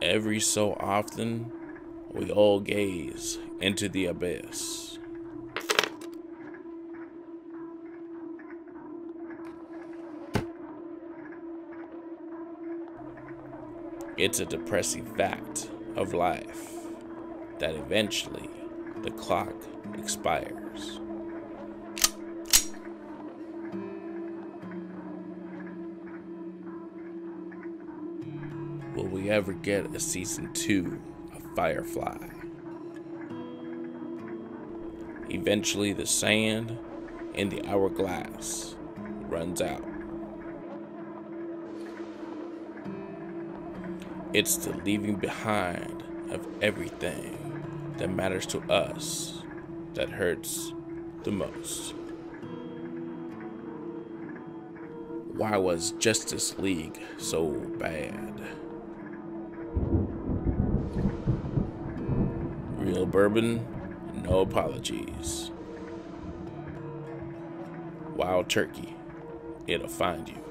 Every so often, we all gaze into the abyss. It's a depressing fact of life that eventually the clock expires. Will we ever get a season two of Firefly? Eventually, the sand in the hourglass runs out. It's the leaving behind of everything that matters to us that hurts the most. Why was Justice League so bad? Real bourbon, no apologies. Wild turkey, it'll find you.